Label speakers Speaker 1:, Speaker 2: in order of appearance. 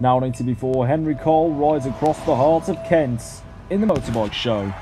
Speaker 1: Now 90 before Henry Cole rides across the heart of Kent in the motorbike show.